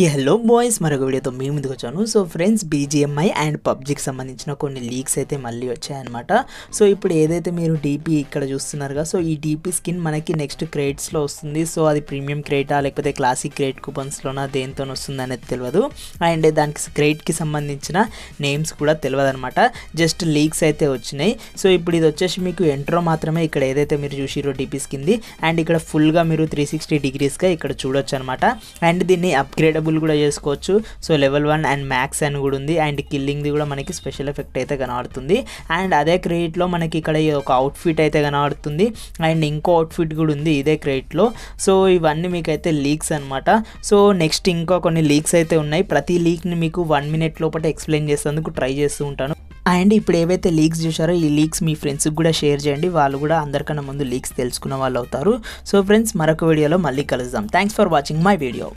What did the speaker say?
ఈ hello boys మరొక వీడియోతో మీ ముందుకు వచ్చాను. సో ఫ్రెండ్స్ బీజిఎంఐ అండ్ పబ్జికి సంబంధించిన కొన్ని లీక్స్ అయితే మళ్ళీ వచ్చాయన్నమాట. సో ఇప్పుడు ఏదైతే మీరు డీపీ ఇక్కడ చూస్తున్నారుగా సో ఈ డీపీ స్కిన్ మనకి నెక్స్ట్ క్రేట్స్లో వస్తుంది. సో అది ప్రీమియం క్రేటా లేకపోతే క్లాసిక్ క్రేట్ కూపన్స్లోనా దేంతో వస్తుంది అనేది తెలియదు అండ్ దానికి క్రేట్కి సంబంధించిన నేమ్స్ కూడా తెలియదు అనమాట జస్ట్ లీక్స్ అయితే వచ్చినాయి. సో ఇప్పుడు ఇది వచ్చేసి మీకు ఎంట్రో మాత్రమే ఇక్కడ ఏదైతే మీరు చూసిరో డీపీ స్కిన్ది. అండ్ ఇక్కడ ఫుల్గా మీరు త్రీ సిక్స్టీ డిగ్రీస్గా ఇక్కడ చూడొచ్చు అనమాట అండ్ దీన్ని అప్గ్రేడ్ అప్గ్రేడబుల్ కూడా చేసుకోవచ్చు. So level one and max అని కూడా ఉంది. అండ్ కిల్లింగ్ది కూడా మనకి స్పెషల్ ఎఫెక్ట్ అయితే కనబడుతుంది. అండ్ అదే క్రెడిట్లో మనకి ఇక్కడ ఈ ఒక అవుట్ఫిట్ అయితే కనబడుతుంది. అండ్ ఇంకో అవుట్ఫిట్ కూడా ఉంది ఇదే క్రెడిట్లో సో ఇవన్నీ మీకు అయితే లీక్స్ అనమాట సో నెక్స్ట్ ఇంకా కొన్ని లీక్స్ అయితే ఉన్నాయి. ప్రతి లీక్ని మీకు వన్ మినిట్ లోపల ఎక్స్ప్లెయిన్ చేసేందుకు ట్రై చేస్తూ ఉంటాను. అండ్ ఇప్పుడు ఏవైతే లీక్స్ చూసారో ఈ లీక్స్ మీ ఫ్రెండ్స్కి కూడా షేర్ చేయండి. వాళ్ళు కూడా అందరికన్నా ముందు లీక్స్ తెలుసుకున్న వాళ్ళు అవుతారు. సో ఫ్రెండ్స్ మరొక వీడియోలో మళ్ళీ కలుద్దాం. Thanks for watching my video